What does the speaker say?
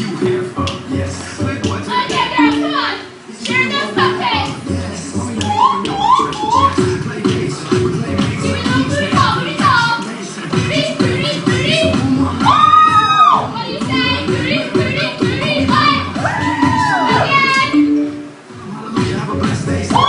you here for? Yes. We're going Okay, girls, come on. Share those cupcakes. Yes. Mommy, you know the treasure chest. Play bass. We're bass. Give me a booty call, booty call. Booty, booty, booty. Woo! What do you say? Booty, booty, booty. What? Again. Hallelujah, have a blessed day.